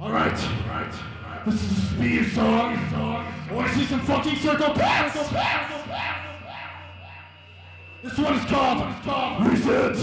Alright, alright. This is a speed song. I want to see some fucking circle packs. This one is called Resent.